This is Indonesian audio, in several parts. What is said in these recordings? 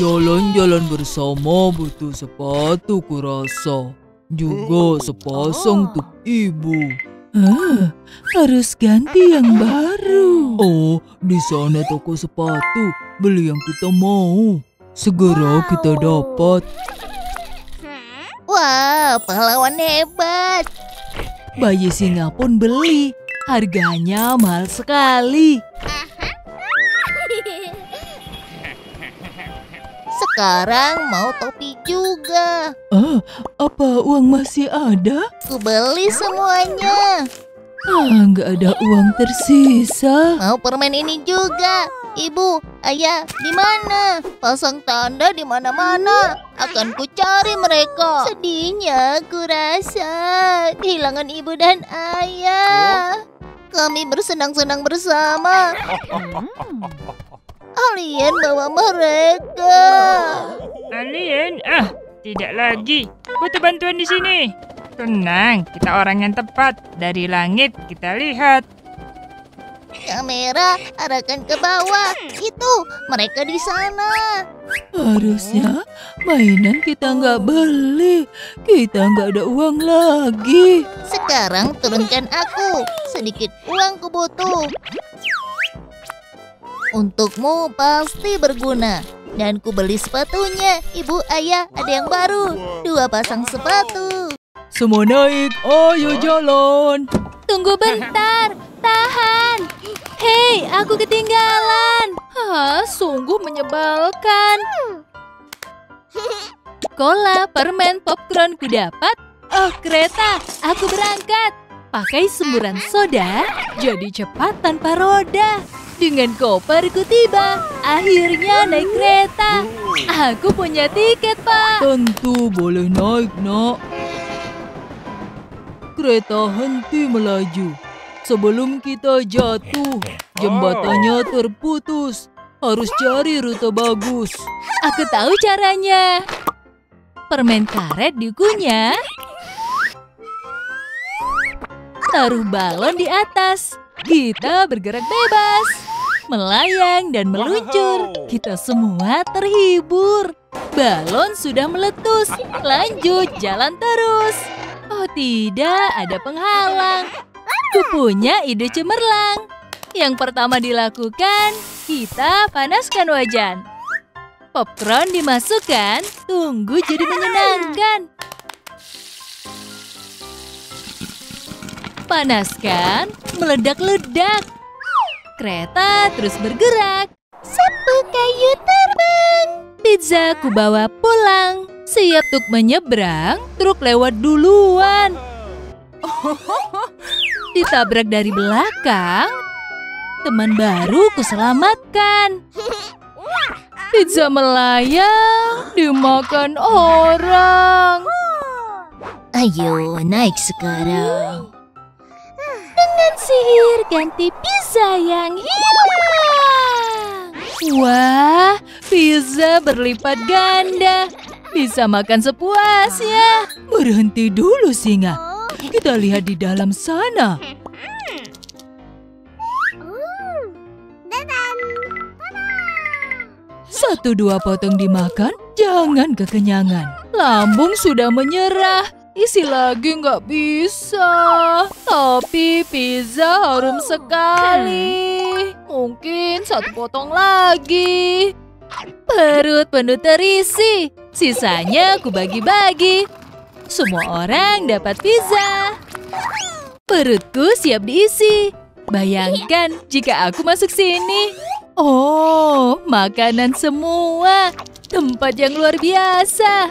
Jalan-jalan bersama butuh sepatu kurasa. Juga sepasang untuk ibu. Ah, harus ganti yang baru. Oh, di sana toko sepatu. Beli yang kita mau. Segera kita dapat. Wah, pahlawan hebat. Bayi singa pun beli. Harganya mahal sekali. Sekarang mau topi juga. Ah, apa uang masih ada? Ku beli semuanya. Ah, nggak ada uang tersisa. Mau permen ini juga. Ibu, ayah, di mana? Pasang tanda di mana-mana. Akan ku cari mereka. Sedihnya aku rasa kehilangan ibu dan ayah. Kami bersenang-senang bersama. Alien bawa mereka. Alien? Ah, tidak lagi. Butuh bantuan di sini. Tenang, kita orang yang tepat. Dari langit kita lihat. Kamera arahkan ke bawah. Itu mereka di sana. Harusnya mainan kita nggak beli. Kita nggak ada uang lagi. Sekarang turunkan aku. Sedikit uang ku butuh. Untukmu pasti berguna. Dan ku beli sepatunya. Ibu, ayah, ada yang baru. Dua pasang sepatu. Semua naik, ayo jalan. Tunggu bentar, tahan. Hei, aku ketinggalan. Hah, sungguh menyebalkan. Cola, permen, popcorn ku dapat. Oh, kereta, aku berangkat. Pakai semburan soda, jadi cepat tanpa roda. Dengan koperku tiba, akhirnya naik kereta. Aku punya tiket, Pak. Tentu boleh naik, nak. Kereta henti melaju. Sebelum kita jatuh, jembatannya terputus. Harus cari rute bagus. Aku tahu caranya. Permen karet dikunyah. Taruh balon di atas. Kita bergerak bebas. Melayang dan meluncur. Kita semua terhibur. Balon sudah meletus. Lanjut jalan terus. Oh tidak, ada penghalang. Ku punya ide cemerlang. Yang pertama dilakukan, kita panaskan wajan. Popcorn dimasukkan, tunggu jadi menyenangkan. Panaskan, meledak-ledak. Kereta terus bergerak. Sapu kayu terbang. Pizza ku bawa pulang. Siap untuk menyeberang, truk lewat duluan. Ditabrak dari belakang, teman baru ku selamatkan. Pizza melayang, dimakan orang. Ayo, naik sekarang. Dengan sihir ganti pizza yang hilang. Wah, pizza berlipat ganda. Bisa makan sepuasnya. Berhenti dulu singa. Kita lihat di dalam sana. Satu dua potong dimakan, jangan kekenyangan. Lambung sudah menyerah. Isi lagi nggak bisa. Tapi pizza harum sekali. Mungkin satu potong lagi. Perut penuh terisi. Sisanya aku bagi-bagi. Semua orang dapat pizza. Perutku siap diisi. Bayangkan jika aku masuk sini. Oh, makanan semua. Tempat yang luar biasa.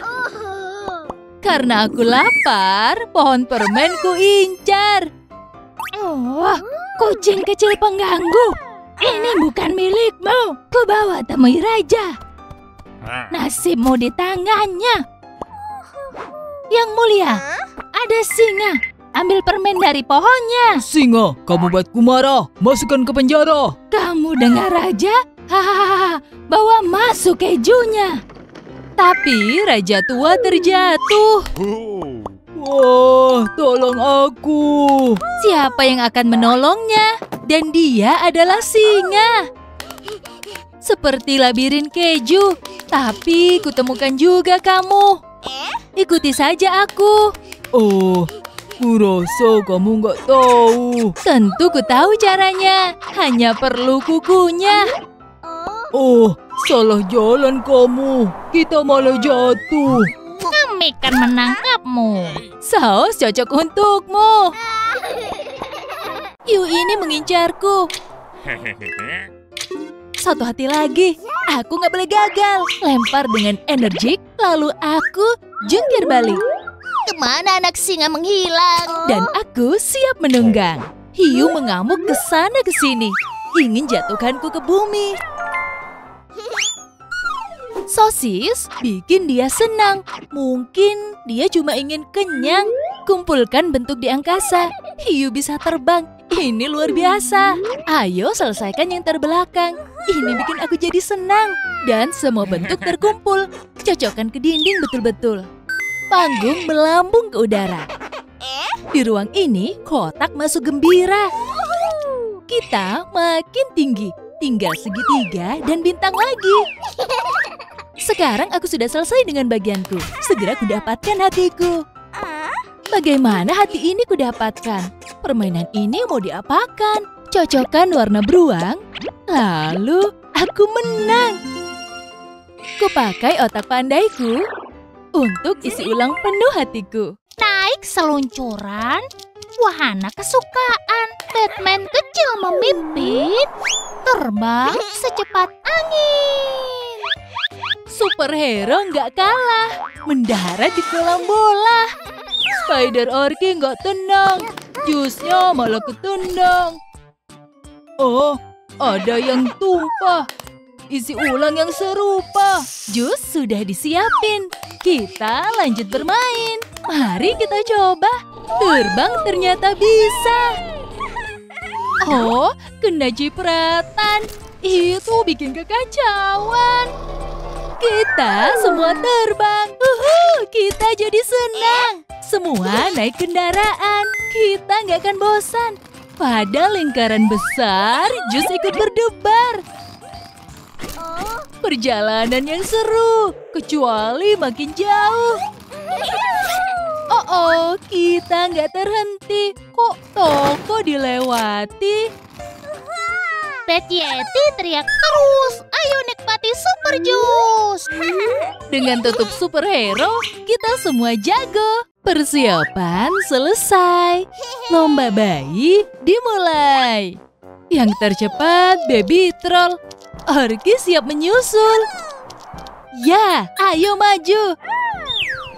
Karena aku lapar, pohon permen ku incar. Oh, kucing kecil pengganggu. Ini bukan milikmu. Ku bawa temui raja. Nasibmu di tangannya. Yang mulia, ada singa. Ambil permen dari pohonnya. Singa, kamu buatku marah. Masukkan ke penjara. Kamu dengar raja? Hahaha, bawa masuk kejunya. Tapi raja tua terjatuh. Wah, tolong aku. Siapa yang akan menolongnya? Dan dia adalah singa. seperti labirin keju. Tapi kutemukan juga kamu. Ikuti saja aku. Oh, kurasa kamu nggak tahu. Tentu ku tahu caranya. Hanya perlu kukunya. Oh, salah jalan kamu. Kita malah jatuh. Kami kan menangkapmu. Saus cocok untukmu. Yu ini mengincarku. Satu hati lagi. Aku nggak boleh gagal. Lempar dengan energik, lalu aku jungkir balik. Ke mana anak singa menghilang? Dan aku siap menunggang. Hiu mengamuk ke sana ke sini. Ingin jatuhkanku ke bumi. Sosis bikin dia senang. Mungkin dia cuma ingin kenyang. Kumpulkan bentuk di angkasa. Hiu bisa terbang. Ini luar biasa. Ayo selesaikan yang terbelakang. Ini bikin aku jadi senang. Dan semua bentuk terkumpul. Cocokkan ke dinding betul-betul. Panggung melambung ke udara. Di ruang ini, kotak masuk gembira. Kita makin tinggi. Tinggal segitiga dan bintang lagi. Sekarang aku sudah selesai dengan bagianku. Segera kudapatkan hatiku. Bagaimana hati ini kudapatkan? Permainan ini mau diapakan? Cocokkan warna beruang. Lalu aku menang. Kupakai otak pandaiku untuk isi ulang penuh hatiku. Naik seluncuran. Wahana kesukaan. Batman kecil memimpin. Terbang secepat angin. Superhero nggak kalah. Mendarat di kolam bola. Spider Orki nggak tenang. Jusnya malah ketendang. Oh, ada yang tumpah. Isi ulang yang serupa. Jus sudah disiapin. Kita lanjut bermain. Mari kita coba. Terbang ternyata bisa. Oh, kena cipratan. Itu bikin kekacauan. Kita semua terbang. Uhu, kita jadi senang. Semua naik kendaraan. Kita nggak akan bosan. Pada lingkaran besar, Jus ikut berdebar. Perjalanan yang seru, kecuali makin jauh. Oh, oh, kita nggak terhenti. Kok toko dilewati? Red Yeti teriak terus. Ayo nikmati super jus. Dengan tutup superhero, kita semua jago. Persiapan selesai. Lomba bayi dimulai. Yang tercepat baby troll. Orki siap menyusul. Ya, ayo maju.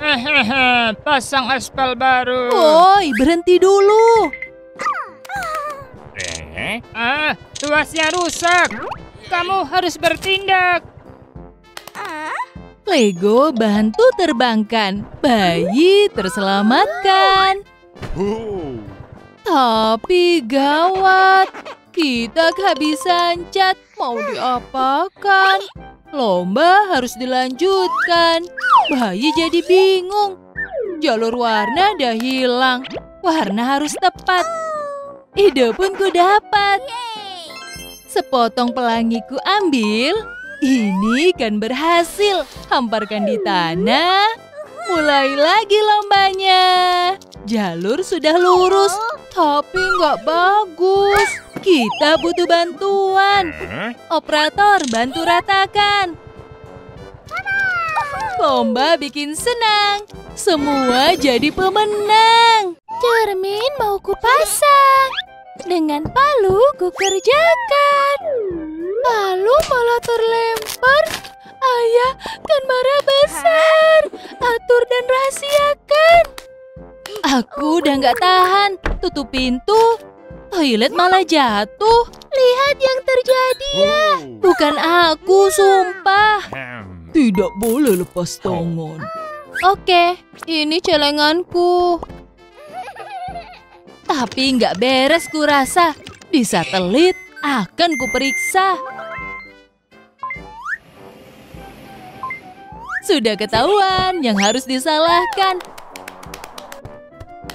Pasang aspal baru. Woi, berhenti dulu. Ah, tuasnya rusak. Kamu harus bertindak. Lego bantu terbangkan. Bayi terselamatkan. Tapi gawat. Kita kehabisan cat. Mau diapakan? Lomba harus dilanjutkan. Bayi jadi bingung. Jalur warna dah hilang. Warna harus tepat. Ide pun ku dapat. Sepotong pelangi ku ambil. Ini kan berhasil. Hamparkan di tanah. Mulai lagi lombanya. Jalur sudah lurus, tapi nggak bagus. Kita butuh bantuan. Operator, bantu ratakan. Lomba bikin senang. Semua jadi pemenang. Cermin mau kupasang. Dengan palu ku kerjakan. Palu malah terlempar. Ayah kan marah besar. Atur dan rahasiakan. Aku udah nggak tahan. Tutup pintu. Toilet malah jatuh. Lihat yang terjadi ya. Bukan aku, sumpah. Tidak boleh lepas tangan. Oke, ini celenganku. Tapi nggak beres kurasa. Di satelit akan kuperiksa. Sudah ketahuan yang harus disalahkan.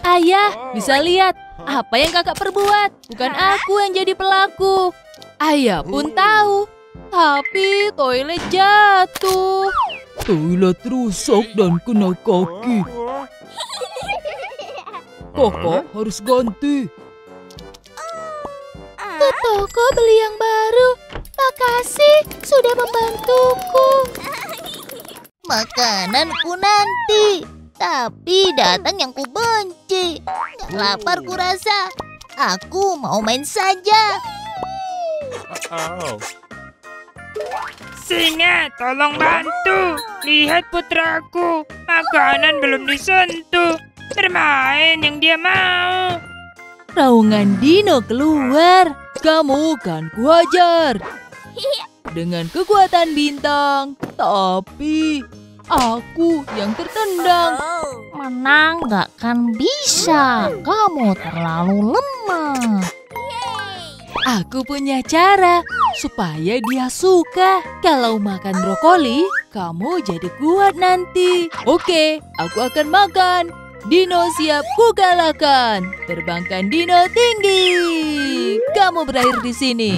Ayah, bisa lihat apa yang kakak perbuat. Bukan aku yang jadi pelaku. Ayah pun tahu. Tapi toilet jatuh. Toilet rusak dan kena kaki. Kakak harus ganti. Ke toko beli yang baru. Makasih sudah membantuku. Makananku nanti. Tapi datang yang ku benci. Lapar ku rasa. Aku mau main saja. Singa, tolong bantu. Lihat putraku, makanan belum disentuh. Bermain yang dia mau. Raungan Dino keluar. Kamu kan kuajar. Dengan kekuatan bintang. Tapi aku yang tertendang. Menang gak kan bisa. Kamu terlalu lemah. Aku punya cara supaya dia suka. Kalau makan brokoli, kamu jadi kuat nanti. Oke, aku akan makan. Dino siap kukalahkan. Terbangkan Dino tinggi. Kamu berakhir di sini.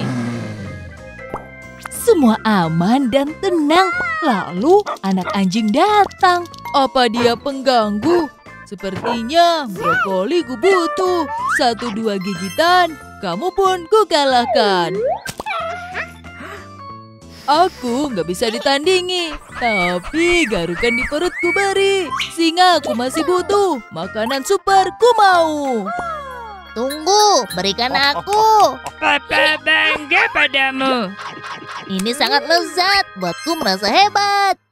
Semua aman dan tenang. Lalu anak anjing datang. Apa dia pengganggu? Sepertinya brokoli ku butuh. Satu dua gigitan, kamu pun kukalahkan. Aku nggak bisa ditandingi, tapi garukan di perutku beri. Singa aku masih butuh, makanan super ku mau. Tunggu, berikan aku. Papa bangga padamu. Ini sangat lezat, buatku merasa hebat.